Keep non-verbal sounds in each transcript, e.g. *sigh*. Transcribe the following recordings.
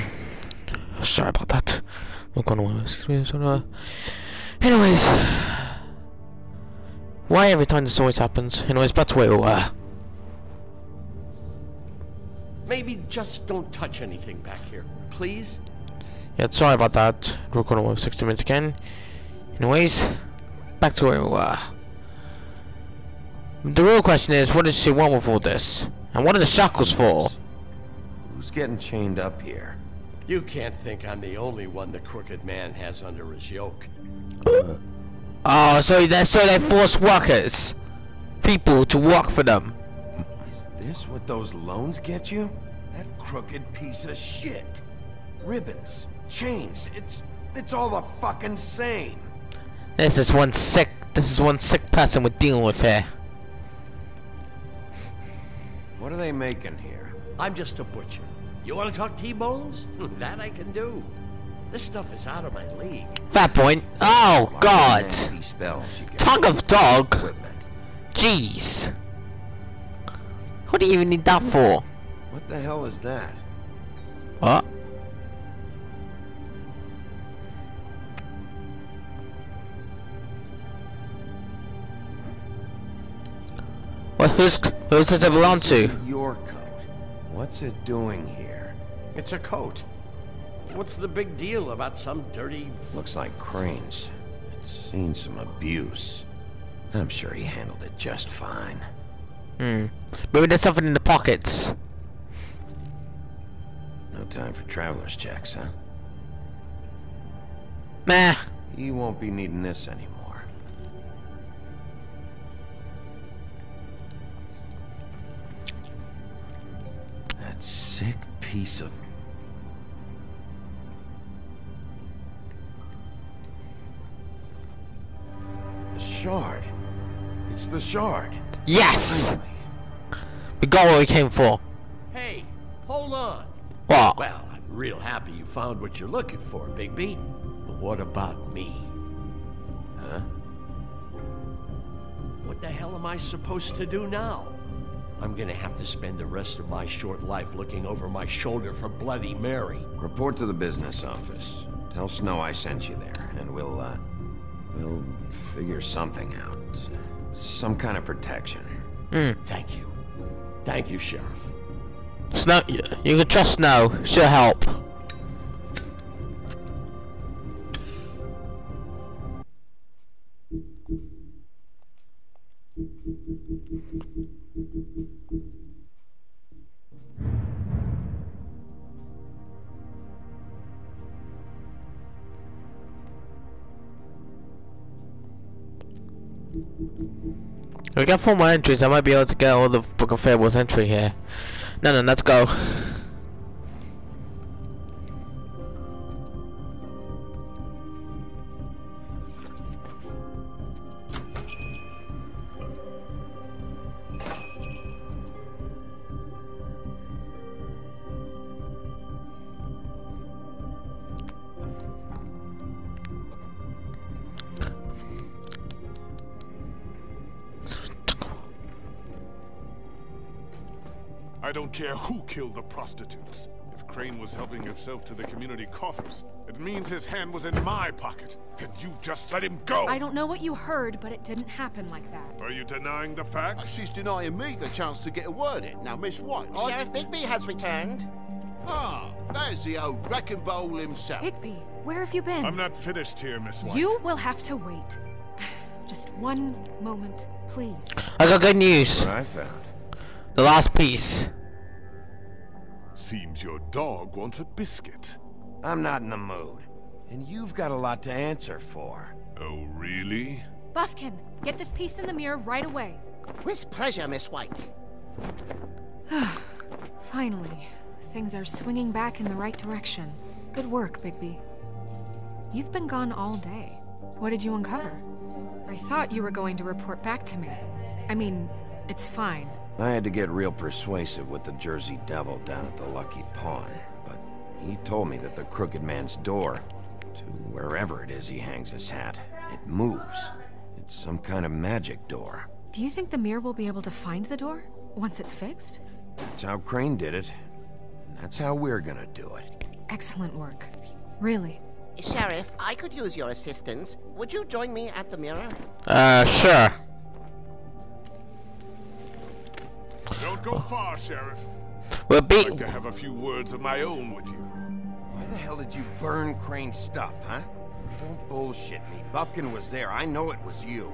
*clears throat* Sorry about that. Not gonna win. Excuse me. So, uh, anyways, why every time this always happens? Anyways, back to where we were. Maybe just don't touch anything back here, please? Yeah, sorry about that. We're gonna win 60 minutes again. Anyways, back to where we were. The real question is, what does she want with all this? And what are the shackles for? Who's getting chained up here? You can't think I'm the only one the crooked man has under his yoke. Uh, oh, so they so they force workers, people to work for them. Is this what those loans get you? That crooked piece of shit. Ribbons, chains, it's it's all the fucking same. This is one sick. This is one sick person we're dealing with here. What are they making here? I'm just a butcher. You want to talk T-bones? *laughs* that I can do. This stuff is out of my league. Fat point. Oh God. Tongue of dog. equipment. Jeez. What do you even need that for? What the hell is that? What? Well, who's who's does it belong to? Your coat. What's it doing here? It's a coat. What's the big deal about some dirty... Looks like Crane's. It's seen some abuse. I'm sure he handled it just fine. Hmm. Maybe there's something in the pockets. No time for traveler's checks, huh? Meh. He won't be needing this anymore. Piece of... The shard. It's the shard. Yes. Finally. We got what we came for. Hey, hold on. What? Well, I'm real happy you found what you're looking for, Bigby. But what about me? Huh? What the hell am I supposed to do now? I'm gonna have to spend the rest of my short life looking over my shoulder for Bloody Mary. Report to the business office. Tell Snow I sent you there, and we'll, uh, we'll figure something out. Some kind of protection. Thank you. Thank you, Sheriff. Snow, you you can trust Snow. She'll help. We got four more entries. I might be able to get all the Book of Fables entry here. No, no, let's go. I don't care who killed the prostitutes. If Crane was helping himself to the community coffers, it means his hand was in my pocket, and you just let him go! I don't know what you heard, but it didn't happen like that. Are you denying the facts? She's denying me the chance to get a word in. Now, Miss White, I... Sheriff Bigby has returned. Ah, there's the old wrecking bowl himself. Bigby, where have you been? I'm not finished here, Miss White. You will have to wait. *sighs* Just one moment, please. I got good news. What I found. The last piece. Seems your dog wants a biscuit. I'm not in the mood. And you've got a lot to answer for. Oh, really? Bufkin, get this piece in the mirror right away. With pleasure, Miss White. *sighs* Finally, things are swinging back in the right direction. Good work, Bigby. You've been gone all day. What did you uncover? I thought you were going to report back to me. I mean, it's fine. I had to get real persuasive with the Jersey Devil down at the Lucky Pawn, but he told me that the Crooked Man's door, to wherever it is he hangs his hat, it moves. It's some kind of magic door. Do you think the mirror will be able to find the door once it's fixed? That's how Crane did it. And that's how we're gonna do it. excellent work. Really. Sheriff, I could use your assistance. Would you join me at the mirror? Uh, sure. Don't go far, Sheriff. We'll I'd like to have a few words of my own with you. Why the hell did you burn Crane's stuff, huh? Don't bullshit me. Bufkin was there. I know it was you.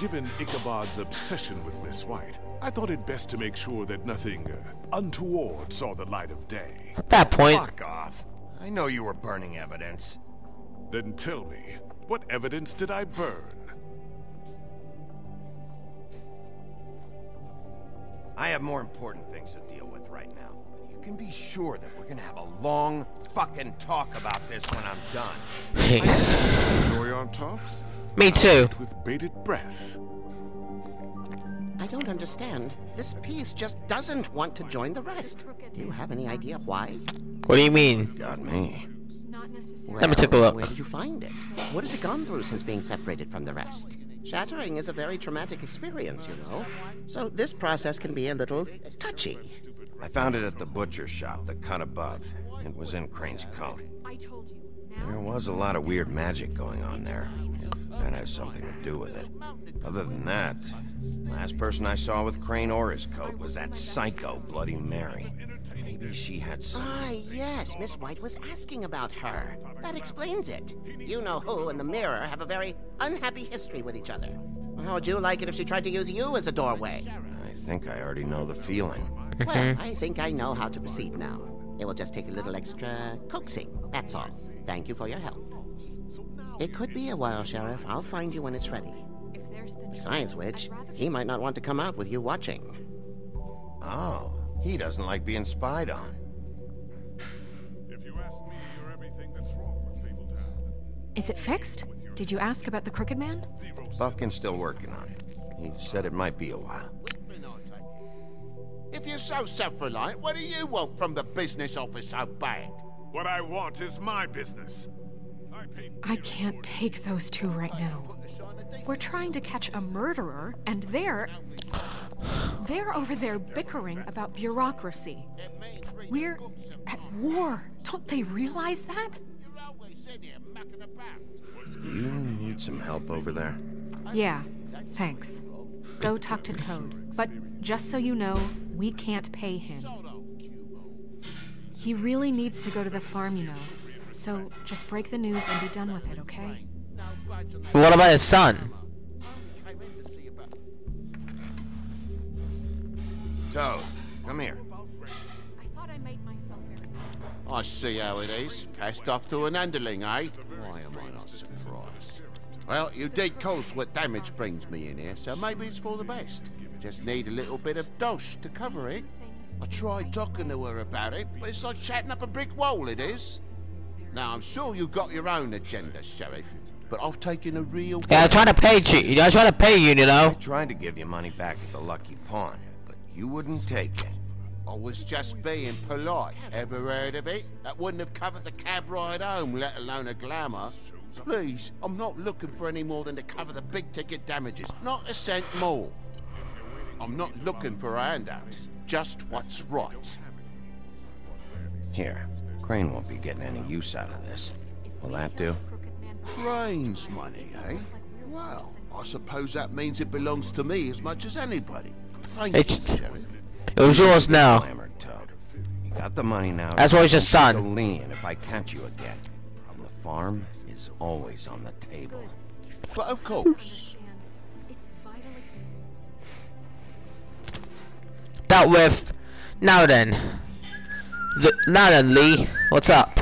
Given Ichabod's obsession with Miss White, I thought it best to make sure that nothing uh, untoward saw the light of day. At that point, Fuck off. I know you were burning evidence. Then tell me, what evidence did I burn? I have more important things to deal with right now. But you can be sure that we're gonna have a long fucking talk about this when I'm done. Enjoy our talks? me too. With bated breath. I don't understand. This piece just doesn't want to join the rest. Do you have any idea why? What do you mean? Got me. Not necessarily. Let me take a look. Where did you find it? What has it gone through since being separated from the rest? Shattering is a very traumatic experience, you know. So this process can be a little touchy. I found it at the butcher shop, the cut above. It was in Crane's coat. I told you. There was a lot of weird magic going on there. That has something to do with it. Other than that, last person I saw with Crane or his coat was that psycho Bloody Mary. Maybe she had some. Ah, yes, Miss White was asking about her. That explains it. You know who and the mirror have a very unhappy history with each other. How would you like it if she tried to use you as a doorway? I think I already know the feeling. Well, I think I know how to proceed now. It will just take a little extra coaxing, that's all. Thank you for your help. It could be a while, Sheriff. I'll find you when it's ready. If there's Besides which, he might not want to come out with you watching. Oh, he doesn't like being spied on. If you ask me, you're everything that's wrong with Fabletown. Is it fixed? Did you ask about the Crooked Man? Bufkin's still working on it. He said it might be a while. If you're so self-reliant, what do you want from the business office so bad? What I want is my business. I can't take those two right now. We're trying to catch a murderer, and they're. They're over there bickering about bureaucracy. We're at war. Don't they realize that? You're always in here mucking about. You need some help over there? Yeah, thanks. Go talk to Toad. But just so you know, we can't pay him. He really needs to go to the farm, you know. So just break the news and be done with it, okay? What about his son? Toad, come here. I thought I made myself I see how it is. Passed off to an underling, eh? Why am I not surprised? Well, you did cause what damage brings me in here, so maybe it's for the best. Just need a little bit of dosh to cover it. I tried talking to her about it, but it's like chatting up a brick wall, it is. Now, I'm sure you've got your own agenda, Sheriff, but I've taken a real... Yeah, I'm trying to pay you. I'm trying to pay you, you know? I know. tried to give you money back at the Lucky Pawn, but you wouldn't take it. I was just being polite. Ever heard of it? That wouldn't have covered the cab ride home, let alone a glamour. Please, I'm not looking for any more than to cover the big ticket damages. Not a cent more. I'm not looking for a handout. Just what's right. Here, Crane won't be getting any use out of this. Will that do? Crane's money, eh? Well, I suppose that means it belongs to me as much as anybody. Thank It's- you, Sheriff. It was yours now. Glamour, You got the money now. That's so why he's your son. So lenient if I catch you again. And the farm is always on the table. But of course, It's vitally. Dealt with. Now then. L now Lee. What's up?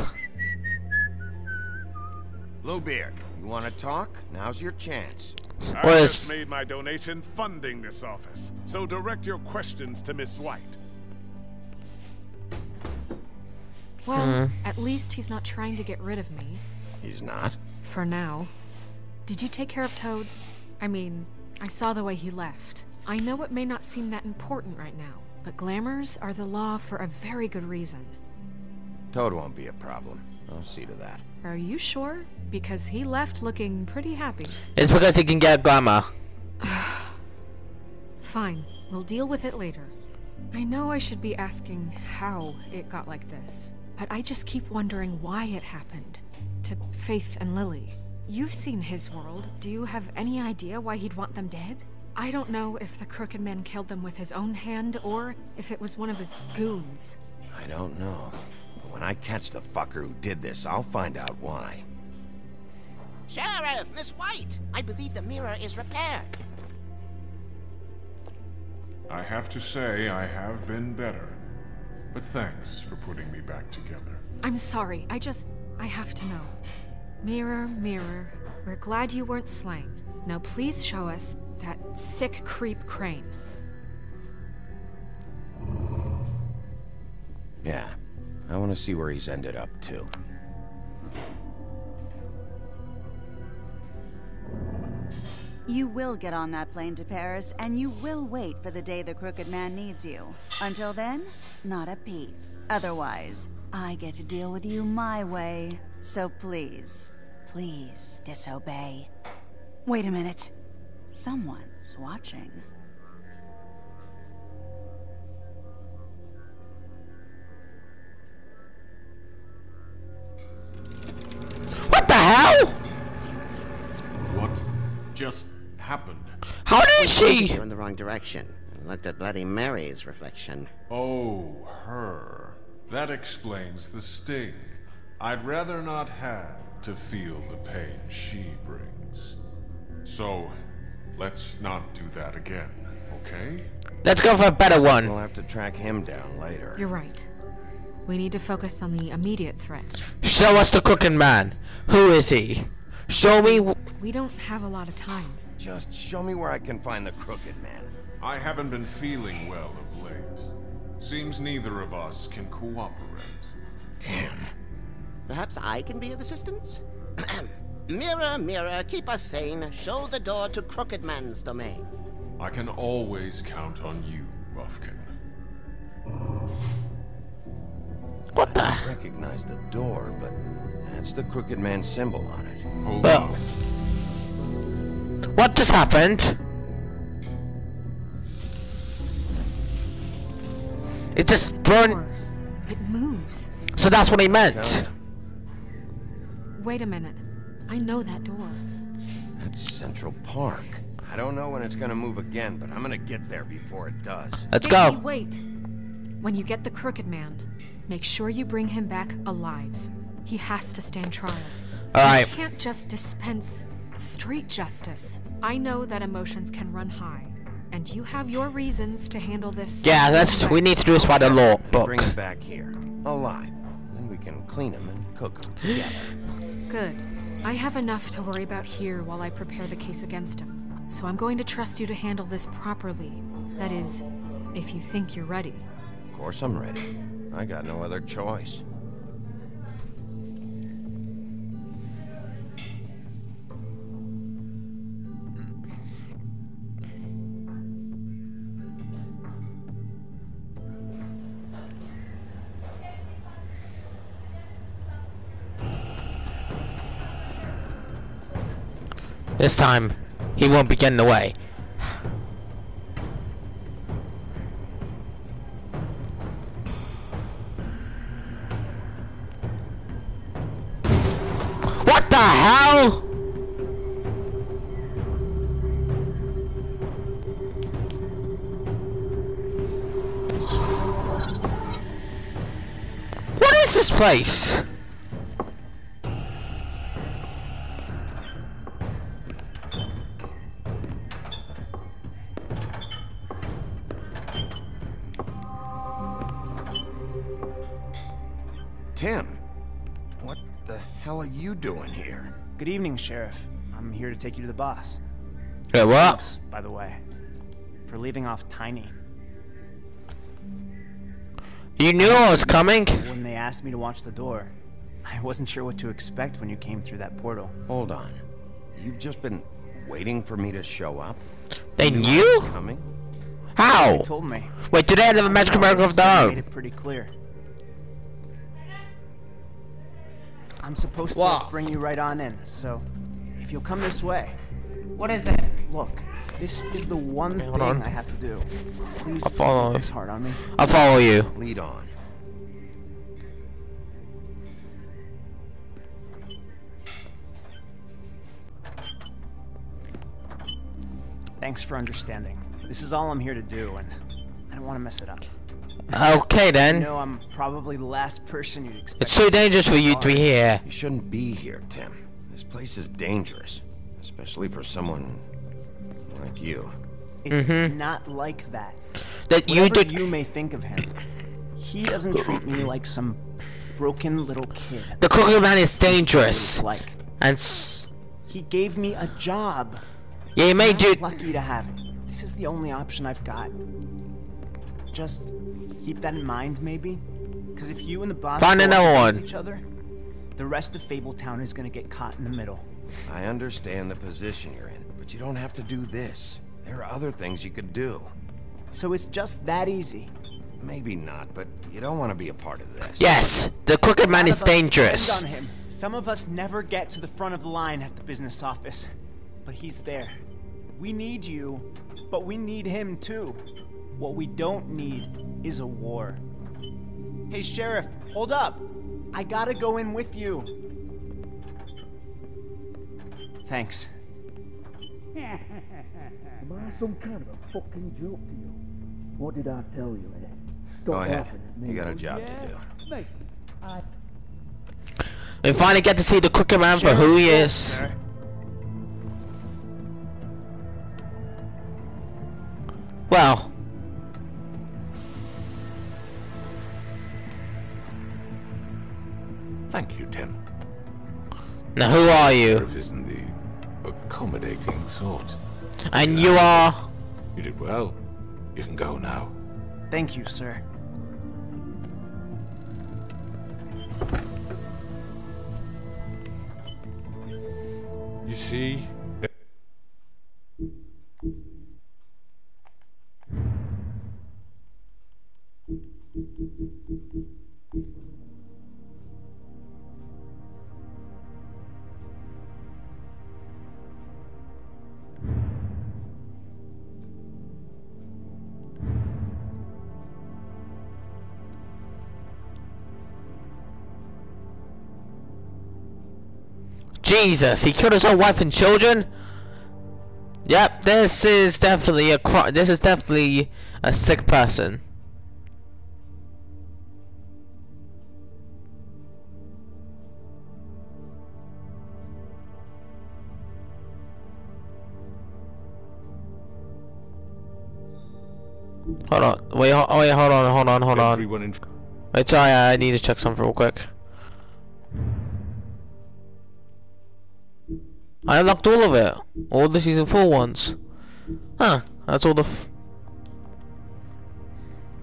Bluebeard, you want to talk? Now's your chance. I What just made my donation funding this office, so direct your questions to Miss White. Well, hmm. at least he's not trying to get rid of me. He's not? For now. Did you take care of Toad? I mean, I saw the way he left. I know it may not seem that important right now, but glamours are the law for a very good reason. Toad won't be a problem. I'll see to that. Are you sure? Because he left looking pretty happy. It's because he can get glamour. *sighs* Fine, we'll deal with it later. I know I should be asking how it got like this, but I just keep wondering why it happened. To Faith and Lily. You've seen his world. Do you have any idea why he'd want them dead? I don't know if the Crooked Man killed them with his own hand or if it was one of his goons. I don't know. But when I catch the fucker who did this, I'll find out why. Sheriff, Miss White, I believe the mirror is repaired. I have to say, I have been better. But thanks for putting me back together. I'm sorry, I just. I have to know. Mirror, mirror, we're glad you weren't slain. Now please show us that sick creep Crane. Yeah. I want to see where he's ended up, too. You will get on that plane to Paris, and you will wait for the day the Crooked Man needs you. Until then, not a peep. Otherwise, I get to deal with you my way. So please, please disobey. Wait a minute. Someone's watching. What the hell? What just happened? How did she? You're in the wrong direction. I looked at Bloody Mary's reflection. Oh, her. That explains the sting. I'd rather not have to feel the pain she brings. So, let's not do that again, okay? Let's go for a better one. We'll have to track him down later. You're right. We need to focus on the immediate threat. Show us the crooked man. Who is he? Show me. We don't have a lot of time. Just show me where I can find the Crooked Man. I haven't been feeling well of late. Seems neither of us can cooperate. Damn. Perhaps I can be of assistance? *clears throat* mirror, mirror, keep us sane. Show the door to Crooked Man's domain. I can always count on you, Bufkin. What the? I recognize the door, but that's the Crooked Man symbol on it. Hold Well. on. What just happened? It just burned. It moves. So that's what he meant. Wait a minute. I know that door. That's Central Park. I don't know when it's gonna move again, but I'm gonna get there before it does. Let's Hey, go. wait. When you get the Crooked Man, make sure you bring him back alive. He has to stand trial. Alright. You can't just dispense street justice. I know that emotions can run high, and you have your reasons to handle this. Yeah, that's. certain We need to do this by the law book. Bring him back here, alive. Then we can clean him and cook him together. Good. I have enough to worry about here while I prepare the case against him. So I'm going to trust you to handle this properly. That is, if you think you're ready. Of course I'm ready. I got no other choice. This time, he won't be getting in the way. What the hell? What is this place? Tim, what the hell are you doing here? Good evening, Sheriff. I'm here to take you to the boss. Wait, what? Thanks, by the way, for leaving off Tiny. You knew I was coming? When they asked me to watch the door, I wasn't sure what to expect when you came through that portal. Hold on. You've just been waiting for me to show up? They I knew? was coming? How? They told me. Wait, did they have a magical miracle of They their made it pretty clear. I'm supposed to wow. bring you right on in, so if you'll come this way. What is it? Look, this is the one okay, thing on. I have to do. Please I'll follow. It's hard on me. I'll follow you. Lead on. Thanks for understanding. This is all I'm here to do, and I don't want to mess it up. Okay I then. know I'm probably the last person you'd expect. It's too dangerous for you to be here. You shouldn't be here, Tim. This place is dangerous. Especially for someone like you. It's Mm-hmm. not like that. That you did. you may think of him, he doesn't treat me like some broken little kid. The Crooked Man is dangerous. like. And s- He gave me a job. yeah, he made you. I'm lucky to have it. This is the only option I've got. Just keep that in mind, maybe. Because if you and the boss Find go up another against one. each other, the rest of Fabletown is gonna get caught in the middle. I understand the position you're in, but you don't have to do this. There are other things you could do. So it's just that easy. Maybe not, but you don't want to be a part of this. Yes, the Crooked Man is of depend dangerous. on him. Some of us never get to the front of the line at the business office, but he's there. We need you, but we need him too. What we don't need is a war. Hey, Sheriff, hold up. I gotta go in with you. Thanks. *laughs* Am I some kind of a fucking joke to you? What did I tell you, eh? Go ahead. laughing at me. You got a job to do. We finally get to see the Crooked Man for who he is. Sir. Well, now who are you? Sheriff isn't the accommodating sort. And you are. You did well. You can go now. Thank you, sir. You see, Jesus, he killed his own wife and children. Yep, this is definitely a This is definitely a sick person. Hold on, wait, ho- oh wait, hold on, hold on, hold on. Wait, sorry, I need to check something real quick. I unlocked all of it. All the season 4 ones. Huh, that's all the f-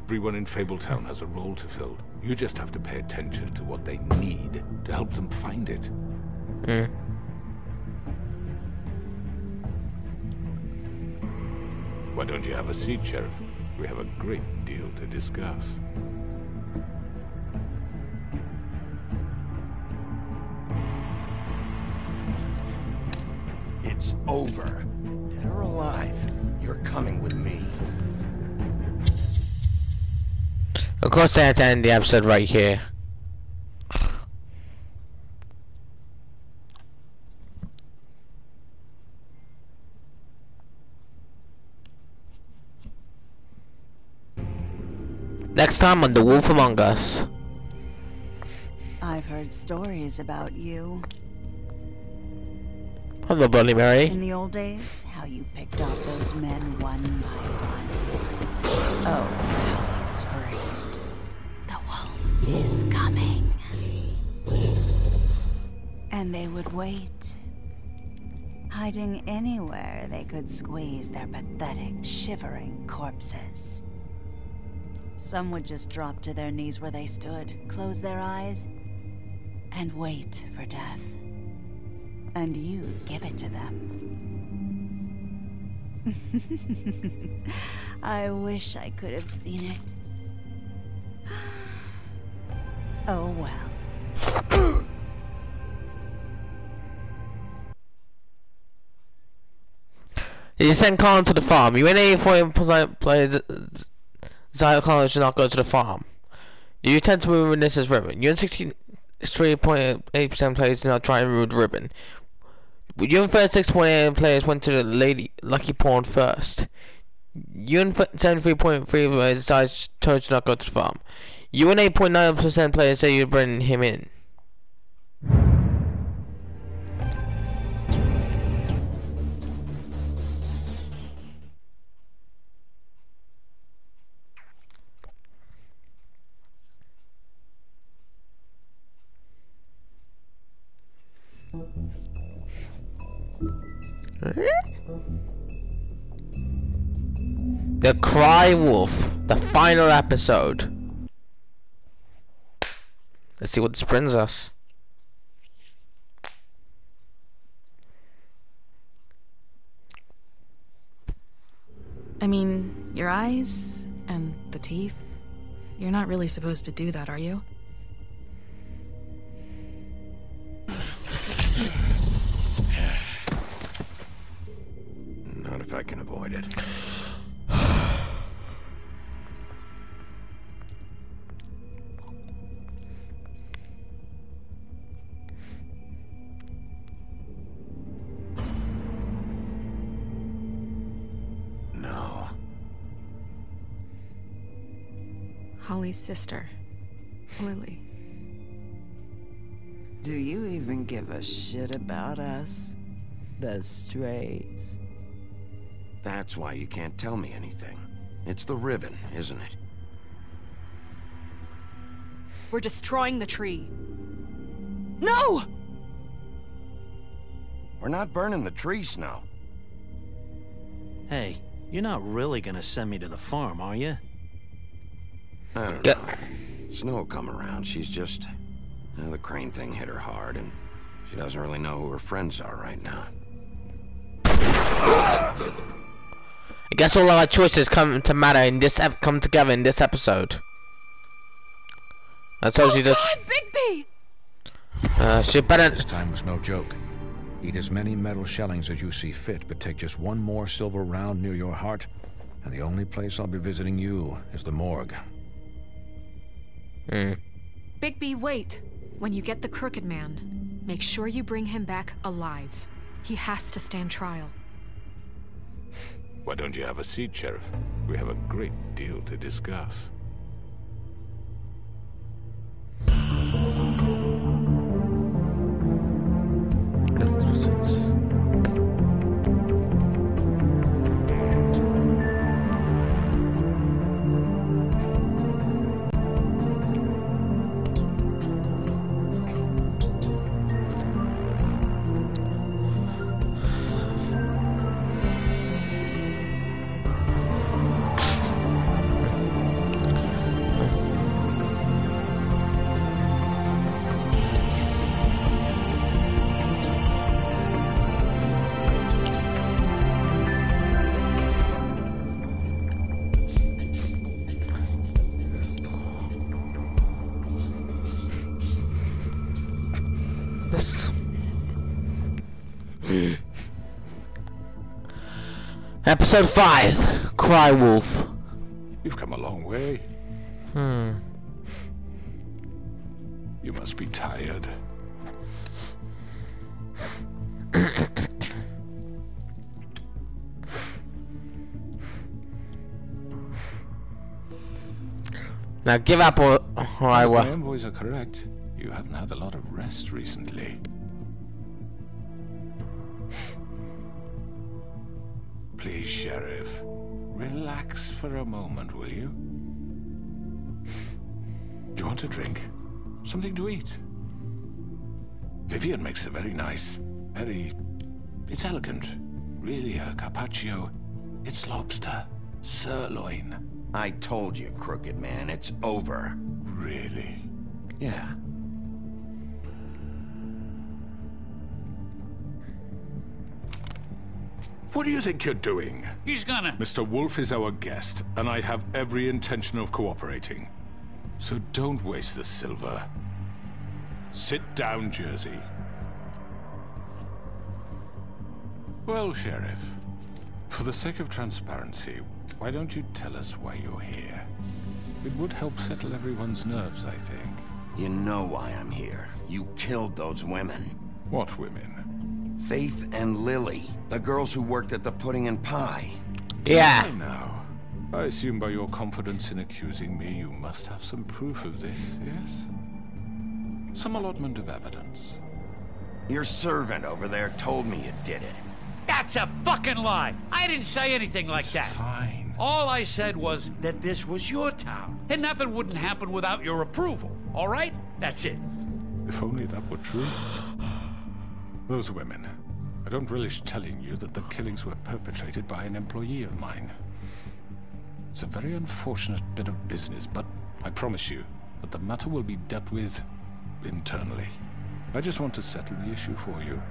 Everyone in Fabletown has a role to fill. You just have to pay attention to what they need to help them find it. Mm. Why don't you have a seat, Sheriff? We have a great deal to discuss. Over. Dead or alive, you're coming with me. Of course they had to end the episode right here. Next time on The Wolf Among Us. I've heard stories about you. Hello, Bloody Mary. In the old days, how you picked off those men one by one. Oh, how they screamed. The wolf is coming. And they would wait, hiding anywhere they could squeeze their pathetic, shivering corpses. Some would just drop to their knees where they stood, close their eyes, and wait for death. And you'd give it to them. *laughs* I wish I could have seen it. *sighs* Oh well. You send Colin to the farm. You in any point play, play Zio Colin should not go to the farm. You tend to move ruin this as ribbon. You in 63.8% players do not try and ruin ribbon. You and 36.8 players went to the Lady Lucky Pawn first. You and 73.3 players decided to not go to the farm. You and 8.9% players say you'd bring him in. The Cry Wolf, the final episode. Let's see what this brings us. I mean, your eyes and the teeth. You're not really supposed to do that, are you? Not if I can avoid it. No. Holly's sister, Lily. Do you even give a shit about us? The strays. That's why you can't tell me anything. It's the ribbon, isn't it? We're destroying the tree. No! We're not burning the tree, Snow. Hey, you're not really gonna send me to the farm, are you? I don't know. Snow will come around. She's just... uh, the crane thing hit her hard, and she doesn't really know who her friends are right now. I guess all our choices come to matter in this ep- come together in this episode. I told you this. Bigby! Uh, she better. This time was no joke. Eat as many metal shellings as you see fit, but take just one more silver round near your heart, and the only place I'll be visiting you is the morgue. Hmm. Bigby, wait. When you get the Crooked Man, make sure you bring him back alive. He has to stand trial. Why don't you have a seat, Sheriff? We have a great deal to discuss. This. Episode 5 Cry Wolf. You've come a long way. Hmm. You must be tired. Now give up or, or I If my envoys are correct, you haven't had a lot of rest recently. Please, Sheriff, relax for a moment, will you? Do you want a drink? Something to eat? Vivian makes a very nice, very... It's elegant. Really, a carpaccio. It's lobster. Sirloin. I told you, Crooked Man, it's over. Really? Yeah. What do you think you're doing? He's gonna. Mr. Wolf is our guest, and I have every intention of cooperating. So don't waste the silver. Sit down, Jersey. Well, Sheriff, for the sake of transparency, why don't you tell us why you're here? It would help settle everyone's nerves, I think. You know why I'm here. You killed those women. What women? Faith and Lily, the girls who worked at the pudding and pie. Yeah. I Now, I assume by your confidence in accusing me, you must have some proof of this, yes? Some allotment of evidence. Your servant over there told me you did it. That's a fucking lie. I didn't say anything like that. Fine. All I said was that this was your town, and nothing wouldn't happen without your approval. All right? That's it. If only that were true. Those women. I don't relish telling you that the killings were perpetrated by an employee of mine. It's a very unfortunate bit of business, but I promise you that the matter will be dealt with internally. I just want to settle the issue for you,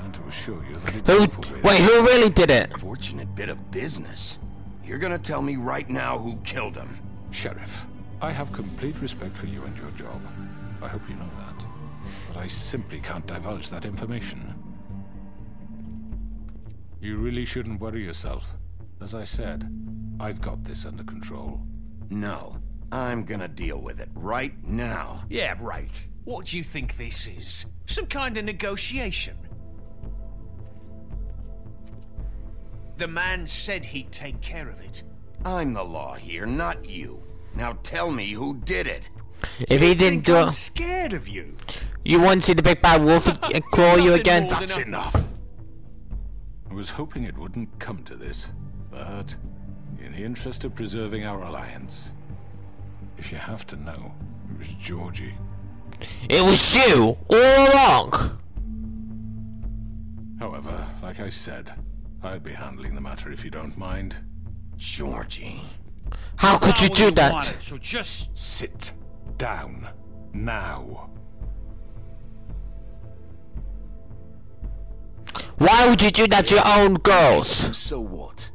and to assure you that it's Who? over with. Wait, who really did it? Fortunate bit of business. You're gonna tell me right now who killed him. Sheriff, I have complete respect for you and your job. I hope you know that. But I simply can't divulge that information. You really shouldn't worry yourself. As I said, I've got this under control. No, I'm gonna deal with it right now. Yeah, right. What do you think this is? Some kind of negotiation? The man said he'd take care of it. I'm the law here, not you. Now tell me who did it. If he didn't do I'm it, scared of you. you want to see the big bad wolf *laughs* *laughs* claw you again? That's enough! I was hoping it wouldn't come to this, but in the interest of preserving our alliance, if you have to know, it was Georgie. It was you all along. However, like I said, I'll be handling the matter if you don't mind. Georgie. How could you do that? want it, so just Sit down. Now. Why would you do that to your own girls? So what?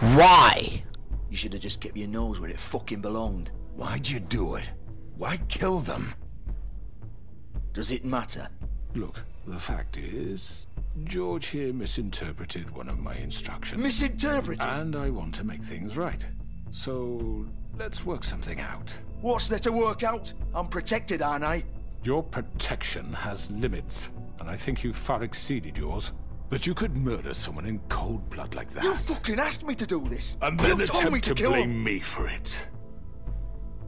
Why? You should have just kept your nose where it fucking belonged. Why'd you do it? Why kill them? Does it matter? Look, the fact is, George here misinterpreted one of my instructions. Misinterpreted? And I want to make things right. So, let's work something out. What's there to work out? I'm protected, aren't I? Your protection has limits, and I think you've far exceeded yours. That you could murder someone in cold blood like that. You fucking asked me to do this. and then you attempt me to, to, blame him. me for it.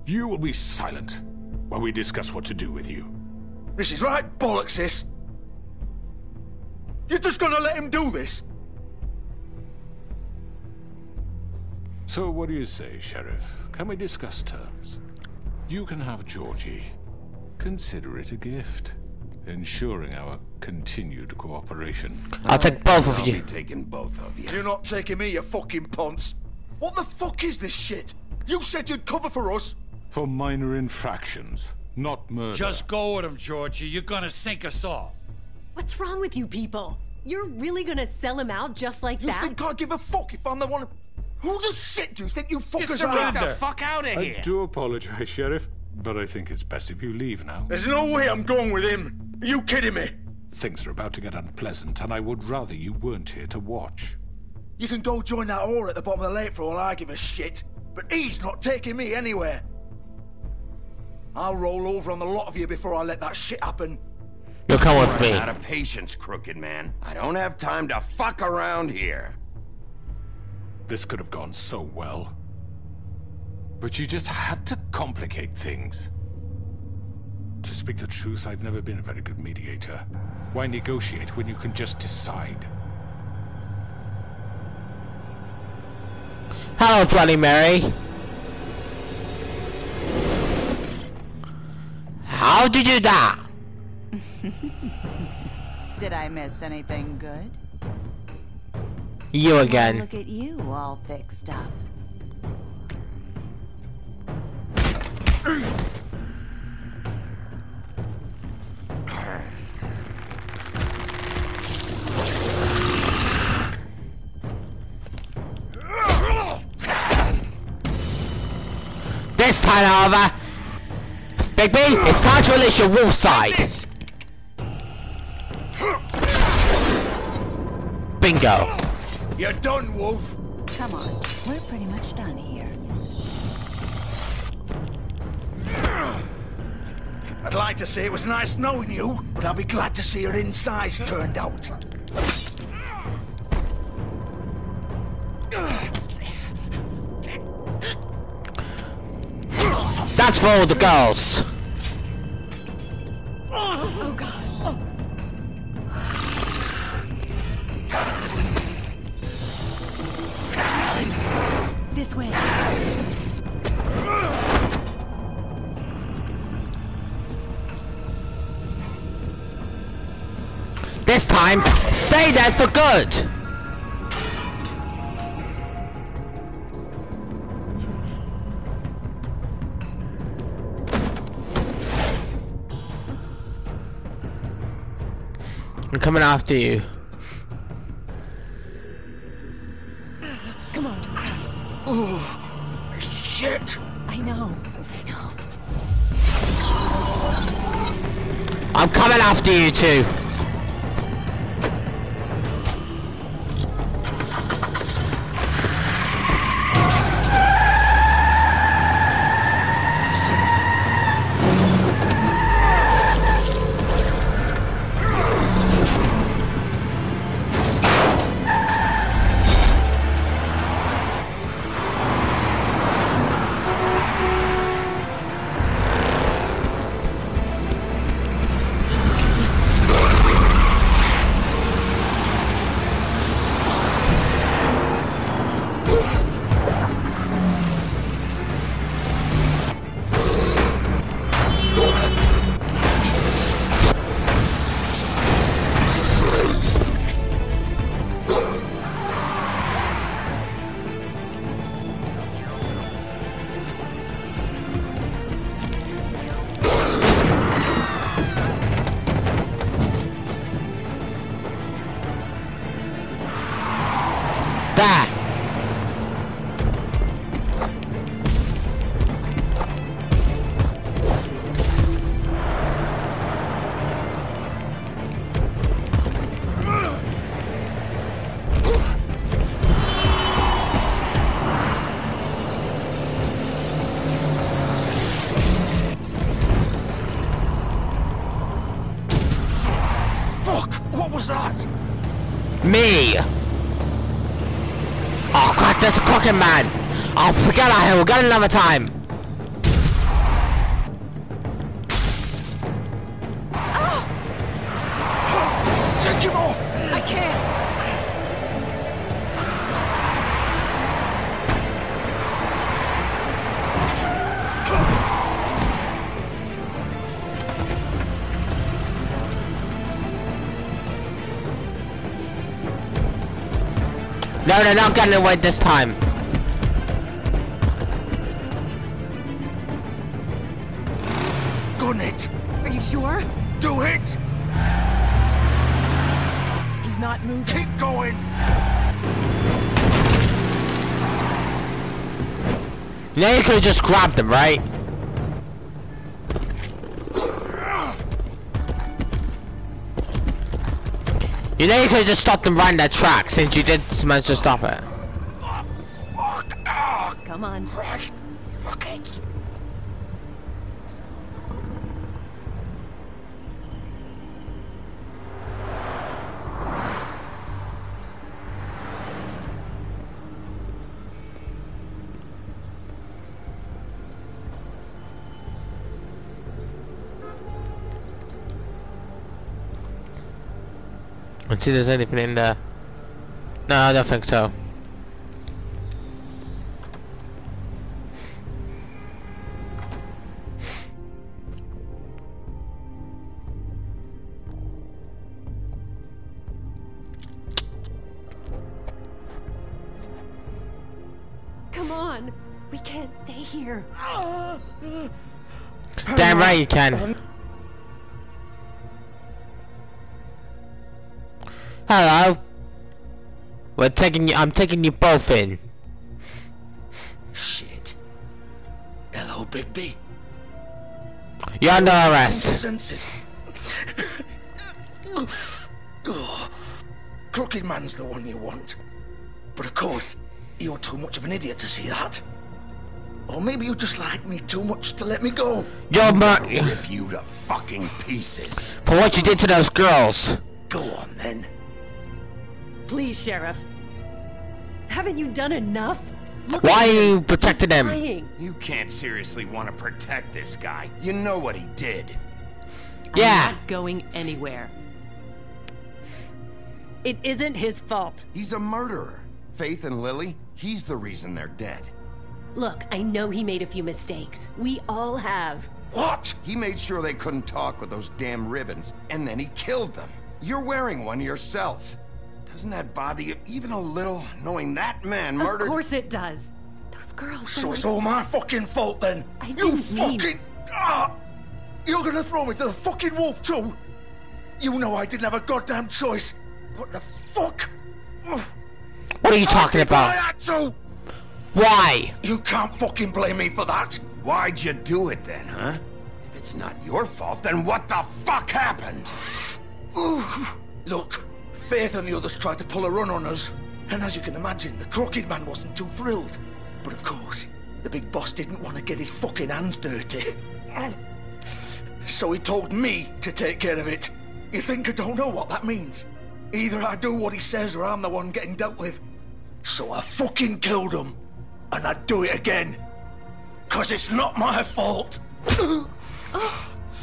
You will be silent while we discuss what to do with you. This is right bollocks, this. You're just gonna let him do this? So what do you say, Sheriff? Can we discuss terms? You can have Georgie. Consider it a gift, ensuring our continued cooperation. I'll take both of I'll you. be taking both of you. You're not taking me, you fucking ponce. What the fuck is this shit? You said you'd cover for us. For minor infractions, not murder. just go with him, Georgie. You're gonna sink us all. What's wrong with you people? You're really gonna sell him out just like You that? think I give a fuck if I'm the one? Who the shit do you think you fuckers are? Get the fuck out of here! I do apologize, Sheriff, but I think it's best if you leave now. There's no way I'm going with him. Are you kidding me? Things are about to get unpleasant, and I would rather you weren't here to watch. You can go join that whore at the bottom of the lake for all I give a shit. But he's not taking me anywhere. I'll roll over on the lot of you before I let that shit happen. You'll come with me. Out of patience, crooked man. I don't have time to fuck around here. This could have gone so well. But you just had to complicate things. To speak the truth, I've never been a very good mediator. Why negotiate when you can just decide? Hello, Bloody Mary. How did you do that? *laughs* Did I miss anything good? You again. look at you, all fixed up. This time, however, Big B, it's time to release your wolf side. Bingo. You're done, Wolf. Come on, we're pretty much done here. I'd like to say it was nice knowing you, but I'll be glad to see your insides turned out. That's for all the girls. Stay dead for good. I'm coming after you. Come on. Oh, shit. I know. I'm coming after you too. God, there's a crooked man. Oh, forget about him. We'll get another time. Take him off! I can't. No, they're not getting away this time. Gun it! Are you sure? Do it! He's not moving. Keep going! You know you could have just grabbed them, right? You know you could have just stopped them right in their tracks since you did manage to stop it. Come on. Right. Fuck it. Let's see there's anything in there. No, I don't think so. Come on. We can't stay here. Damn right you can. Hello. We're taking you. I'm taking you both in. Shit. Hello, Bigby. You're under arrest. Senses. Oh, Crooked Man's the one you want. But of course, you're too much of an idiot to see that. Or maybe you just like me too much to let me go. You're mur- Rip you to fucking pieces. for what you did to those girls. Go on then. Please, Sheriff. Haven't you done enough? Look Why are you protecting He's him? dying. You can't seriously want to protect this guy. You know what he did. Yeah. I'm not going anywhere. It isn't his fault. He's a murderer. Faith and Lily, he's the reason they're dead. Look, I know he made a few mistakes. We all have. What? He made sure they couldn't talk with those damn ribbons, and then he killed them. You're wearing one yourself. Doesn't that bother you even a little, knowing that man murdered? Of course it does. Those girls. So it's all my fucking fault then. I you didn't mean- fucking. Ah! You're gonna throw me to the fucking wolf too? You know I didn't have a goddamn choice. What the fuck? What are you talking I about? had to. Why? You can't fucking blame me for that. Why'd you do it then, huh? If it's not your fault, then what the fuck happened? Ooh. *sighs* Look, Faith and the others tried to pull a run on us. And as you can imagine, the Crooked Man wasn't too thrilled. But of course, the big boss didn't want to get his fucking hands dirty. So he told me to take care of it. You think I don't know what that means? Either I do what he says or I'm the one getting dealt with. So I fucking killed him. And I'd do it again. Cause it's not my fault. Don't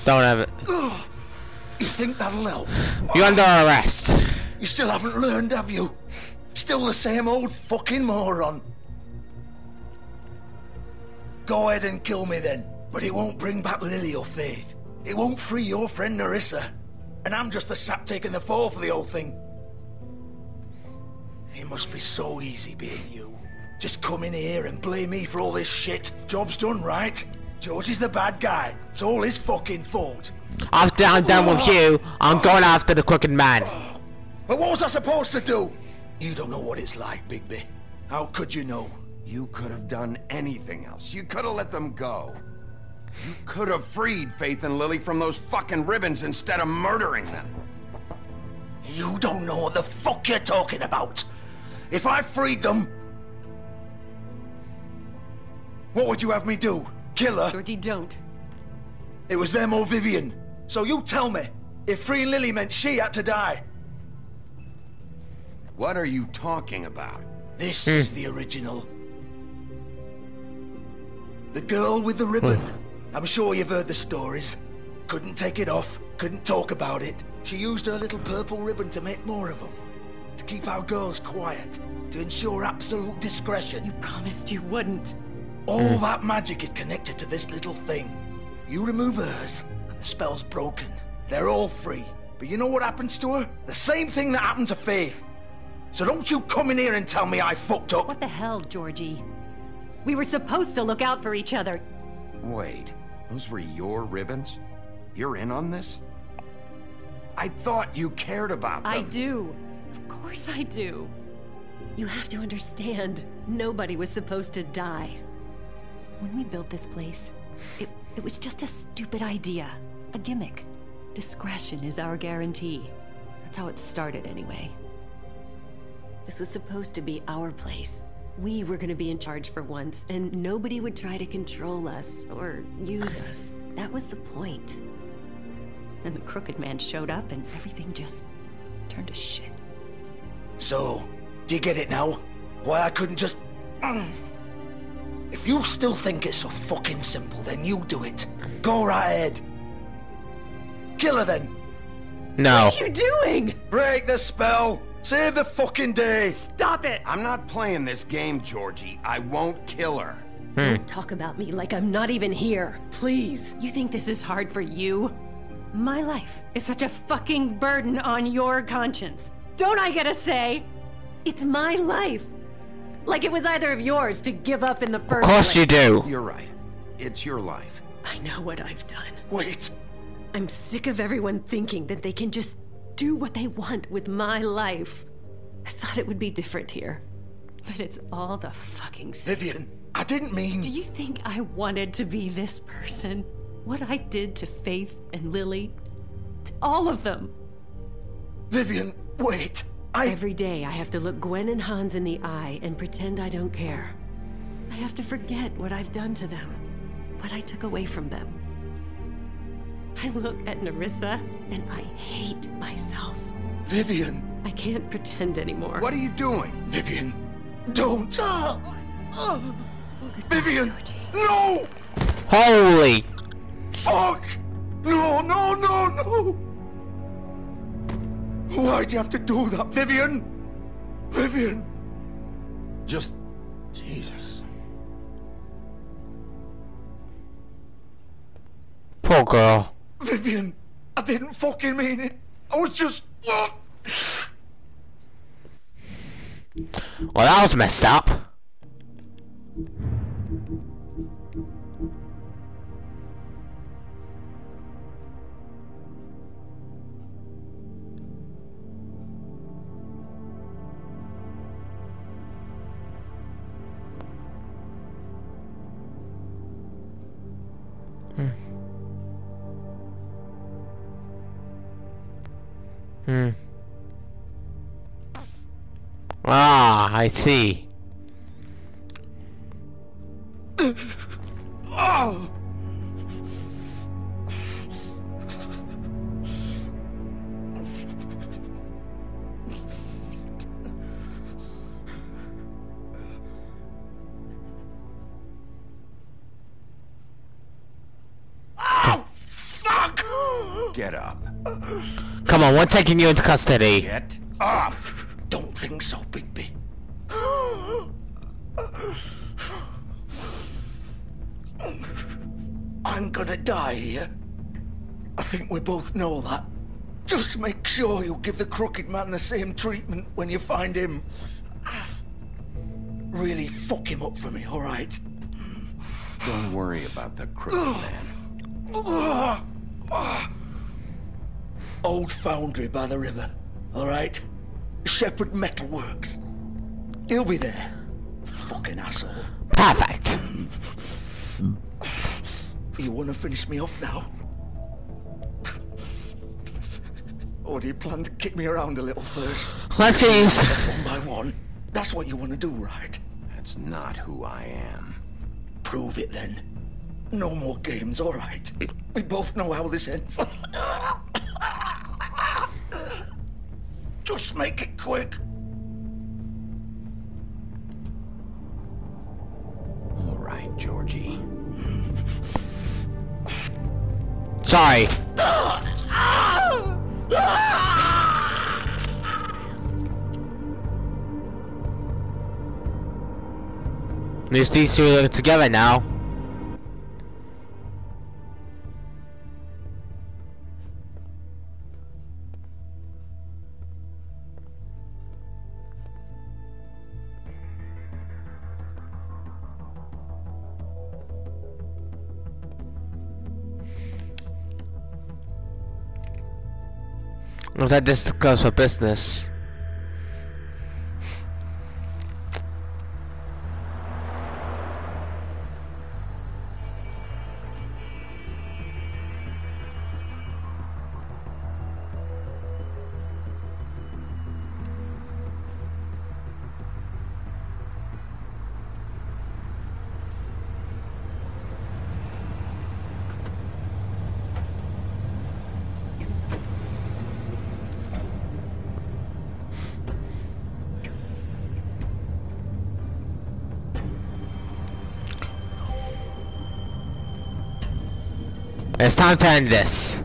have it. You think that'll help? You're under arrest. You still haven't learned, have you? Still the same old fucking moron. Go ahead and kill me then, but it won't bring back Lily or Faith. It won't free your friend Nerissa. And I'm just the sap taking the fall for the whole thing. It must be so easy being you. Just come in here and blame me for all this shit. Job's done, right? George is the bad guy. It's all his fucking fault. After I'm done with you, I'm going after the crooked man. But what was I supposed to do? You don't know what it's like, Bigby. How could you know? You could have done anything else. You could have let them go. You could have freed Faith and Lily from those fucking ribbons instead of murdering them. You don't know what the fuck you're talking about. If I freed them, what would you have me do? Kill her? Georgie, don't. It was them or Vivian. So you tell me, if freeing Lily meant she had to die, What are you talking about? this hmm. is the original. The girl with the ribbon. I'm sure you've heard the stories. Couldn't take it off, couldn't talk about it. She used her little purple ribbon to make more of them. To keep our girls quiet, to ensure absolute discretion. You promised you wouldn't. All hmm. that magic is connected to this little thing. You remove hers, and the spell's broken. They're all free. But you know what happens to her? The same thing that happened to Faith. So don't you come in here and tell me I fucked up. What the hell, Georgie? We were supposed to look out for each other. Wait, those were your ribbons? You're in on this? I thought you cared about them. I do. Of course I do. You have to understand, nobody was supposed to die. When we built this place, it, it was just a stupid idea. A gimmick. Discretion is our guarantee. That's how it started, anyway. This was supposed to be our place. We were gonna be in charge for once, and nobody would try to control us or use us. That was the point. Then the crooked man showed up, and everything just turned to shit. So, do you get it now? Why I couldn't just. *clears throat* If you still think it's so fucking simple, then you do it. Go right ahead. Kill her then. No. What are you doing? Break the spell. Save the fucking day. Stop it! I'm not playing this game, Georgie. I won't kill her. Don't talk about me like I'm not even here. Please. You think this is hard for you? My life is such a fucking burden on your conscience. Don't I get a say? It's my life. Like it was either of yours to give up in the first place. Of course you do. You're right. It's your life. I know what I've done. Wait. I'm sick of everyone thinking that they can just do what they want with my life. I thought it would be different here. But it's all the fucking same. Vivian, I didn't mean. Do you think I wanted to be this person? What I did to Faith and Lily? To all of them? Vivian, wait. I. Every day I have to look Gwen and Hans in the eye and pretend I don't care. I have to forget what I've done to them, what I took away from them. I look at Nerissa and I hate myself. Vivian! I can't pretend anymore. What are you doing? Vivian! Don't! Vivian! No! Holy! Fuck! No, no, no, no! Why'd you have to do that, Vivian? Vivian! Just... Jesus. Poor girl. Vivian! I didn't fucking mean it. I was just... Well, that was messed up. I see. Oh! Oh! Get up. Come on, we're taking you into custody. Get gonna here. I think we both know that. Just make sure you give the crooked man the same treatment when you find him. *sighs* Really fuck him up for me, alright? Don't worry about the crooked man. *sighs* Old foundry by the river, alright? Shepherd Metalworks. He'll be there. Fucking asshole. Perfect. *laughs* You wanna finish me off now? Or do you plan to kick me around a little first? Let's get used. One by one. That's what you wanna do, right? That's not who I am. Prove it then. No more games, alright? We both know how this ends. Just make it quick. All right, Georgie. *laughs* Sorry. These two together now. That just goes for business? It's time to end this.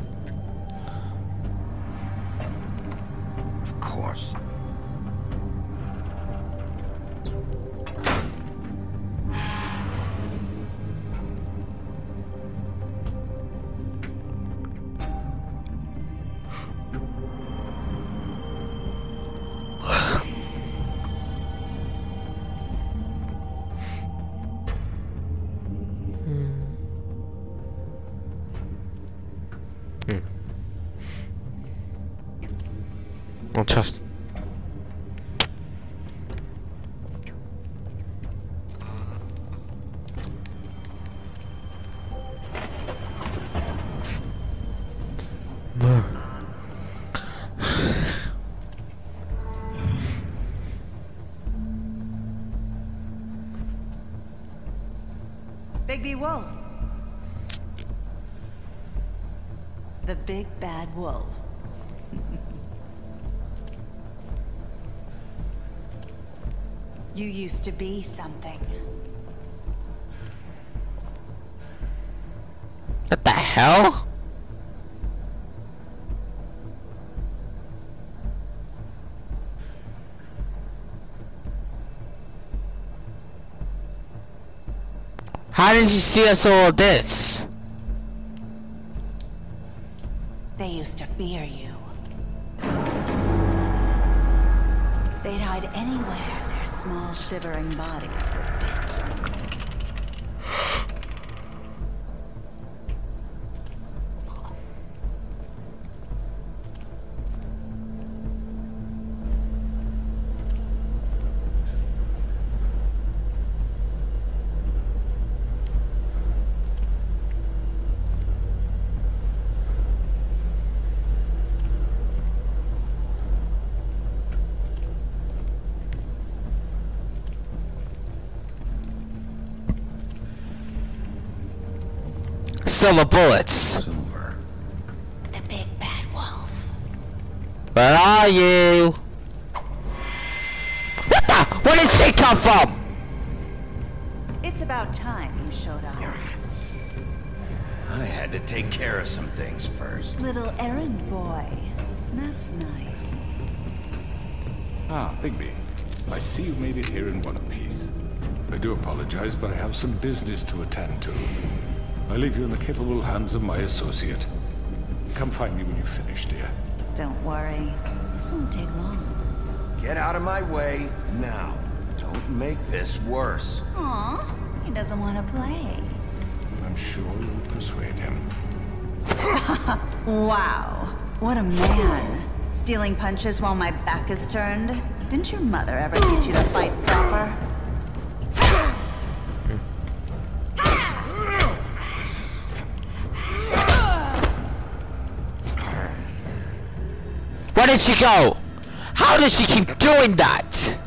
Wolf. you used to be something. What the hell? How did you see us all this? They used to fear you. They'd hide anywhere their small shivering bodies would fit. Silver bullets. Silver. The big bad wolf. Where are you? What the? Where did she come from? It's about time you showed up. I had to take care of some things first. Little errand boy. That's nice. Ah, Bigby. I see you made it here in one piece. I do apologize, but I have some business to attend to. I leave you in the capable hands of my associate. Come find me when you've finished, dear. Don't worry. This won't take long. Get out of my way now. Don't make this worse. Aw, he doesn't want to play. I'm sure you'll persuade him. *laughs* Wow, what a man. Stealing punches while my back is turned? Didn't your mother ever teach you to fight did she go? How does she keep doing that?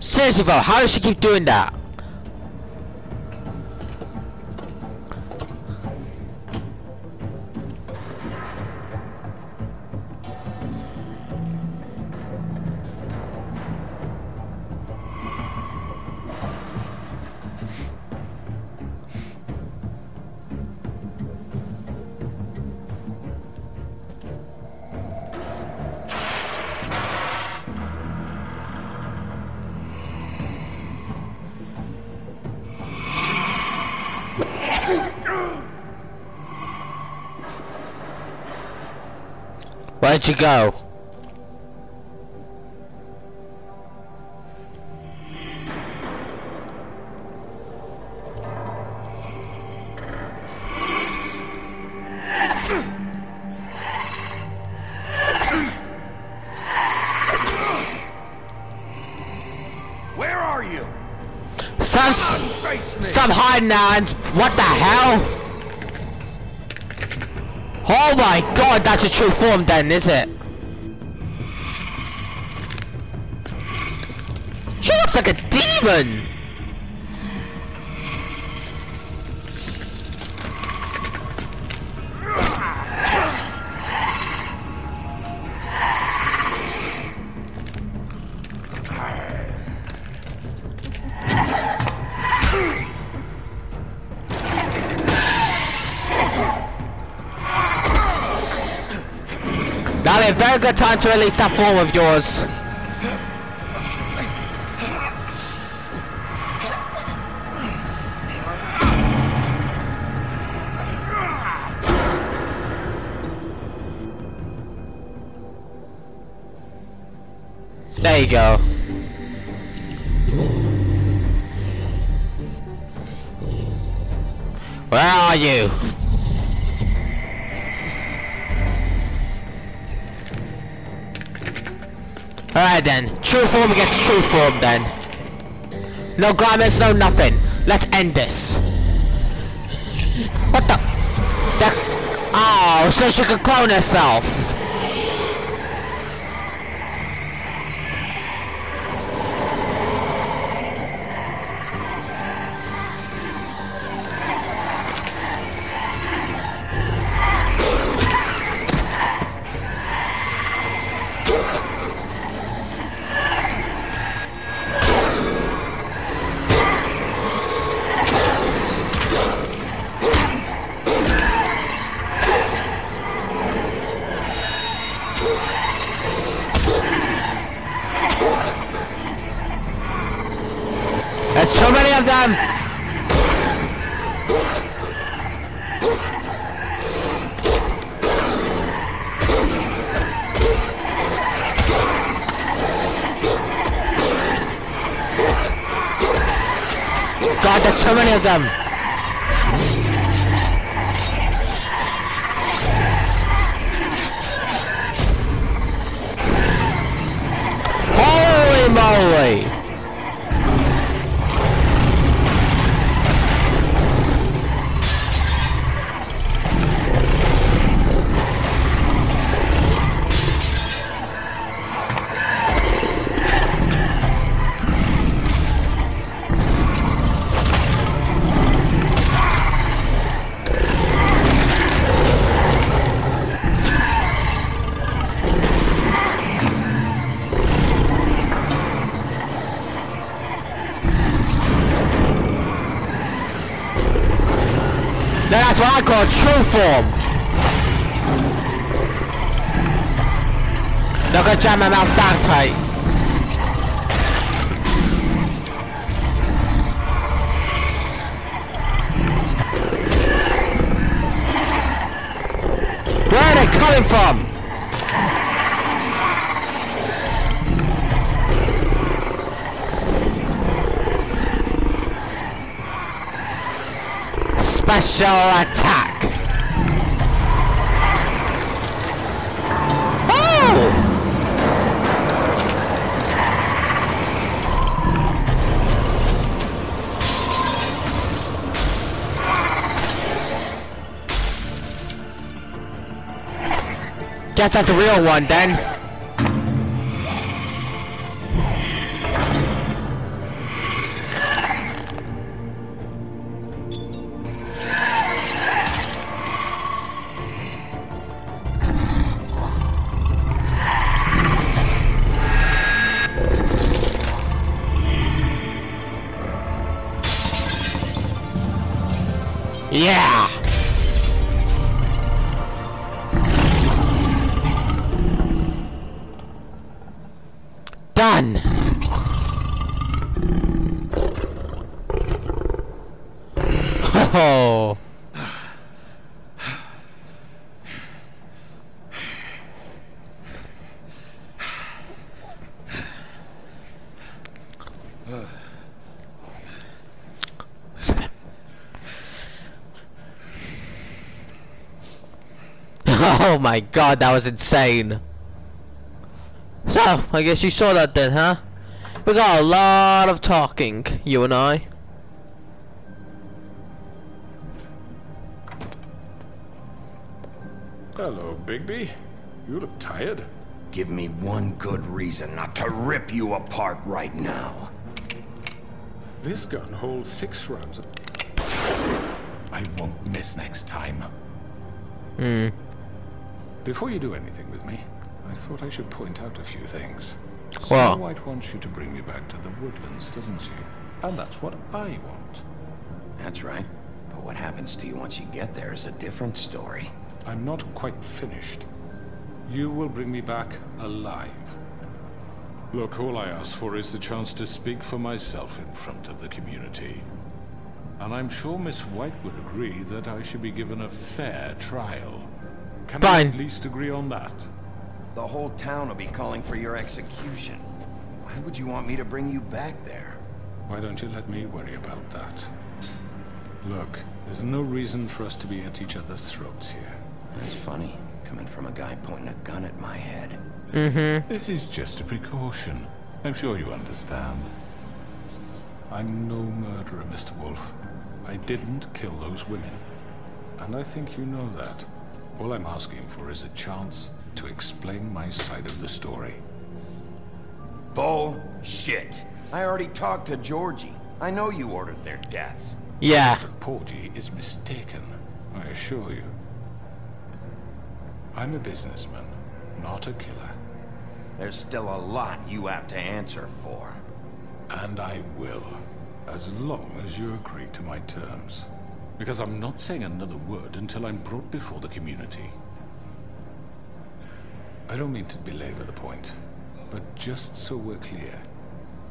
Seriously though, how does she keep doing that? Go? Where are you? Stop! Come on, face me. Stop hiding now! and- What the hell? Oh my god, that's a true form then, is it? She looks like a demon! Good time to release that form of yours. There you go. Where are you? Alright then, true form against true form then. No Grimace, no nothing. Let's end this. What the? That, oh, so she could clone herself. Of them! Form. At jam my mouth down tight. Where are they coming from? Special attack. Guess that's the real one then. Oh my god, that was insane. So, I guess you saw that then, huh? We got a lot of talking, you and I. Hello, Bigby. You look tired. Give me one good reason not to rip you apart right now. This gun holds six rounds. I won't miss next time. Hmm. Before you do anything with me, I thought I should point out a few things. Well- Snow White wants you to bring me back to the woodlands, doesn't she? And that's what I want. That's right. But what happens to you once you get there is a different story. I'm not quite finished. You will bring me back alive. Look, all I ask for is the chance to speak for myself in front of the community. And I'm sure Miss White would agree that I should be given a fair trial. Can we Fine. at least agree on that? The whole town will be calling for your execution. Why would you want me to bring you back there? Why don't you let me worry about that? Look, there's no reason for us to be at each other's throats here. That's funny, coming from a guy pointing a gun at my head. Mm-hmm. This is just a precaution. I'm sure you understand. I'm no murderer, Mr. Wolf. I didn't kill those women. And I think you know that. All I'm asking for is a chance to explain my side of the story. Bullshit. I already talked to Georgie. I know you ordered their deaths. Yeah. Mr. Porgie is mistaken, I assure you. I'm a businessman, not a killer. There's still a lot you have to answer for. And I will, as long as you agree to my terms. Because I'm not saying another word until I'm brought before the community. I don't mean to belabor the point, but just so we're clear,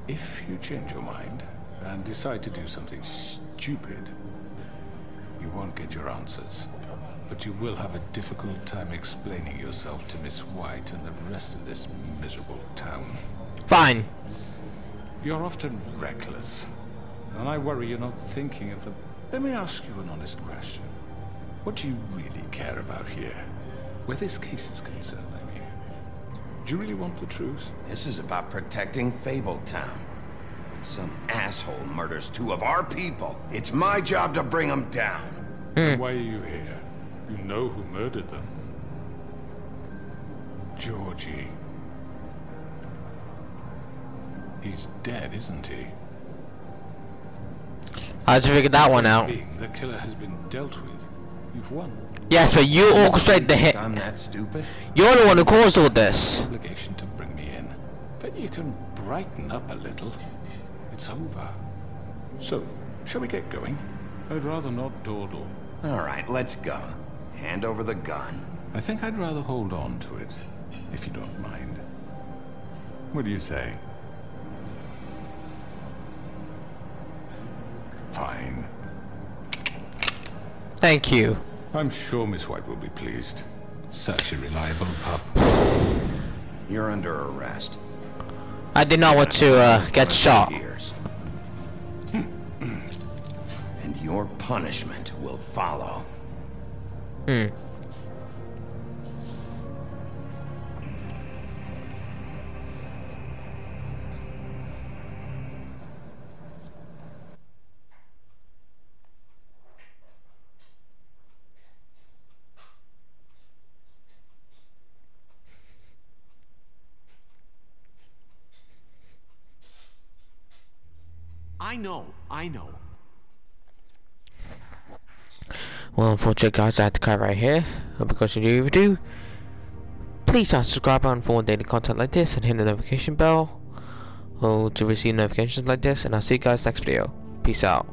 if you change your mind and decide to do something stupid, you won't get your answers. But you will have a difficult time explaining yourself to Miss White and the rest of this miserable town. Fine. You're often reckless, and I worry you're not thinking of the... Let me ask you an honest question. What do you really care about here? Where this case is concerned, I mean. Do you really want the truth? This is about protecting Fabletown. When some asshole murders two of our people, it's my job to bring them down. Hmm. Then why are you here? You know who murdered them. Georgie. He's dead, isn't he? How'd you figure that one out? The killer has been dealt with. You've won. Yes, but you orchestrated the hit. I'm that stupid? You're the one who caused all this. Obligation to bring me in. but you can brighten up a little. It's over. So, shall we get going? I'd rather not dawdle. All right, let's go. Hand over the gun. I think I'd rather hold on to it, if you don't mind. What do you say? Fine. Thank you. I'm sure Miss White will be pleased. Such a reliable pup. You're under arrest. I did not want to uh, get shot. *clears throat* And your punishment will follow. Hmm. I know, I know. Well, unfortunately, guys, I had to cut right here. Hope you guys enjoyed the video. Please subscribe button for more daily content like this and hit the notification bell to receive notifications like this. And I'll see you guys next video. Peace out.